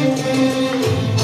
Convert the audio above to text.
えっ?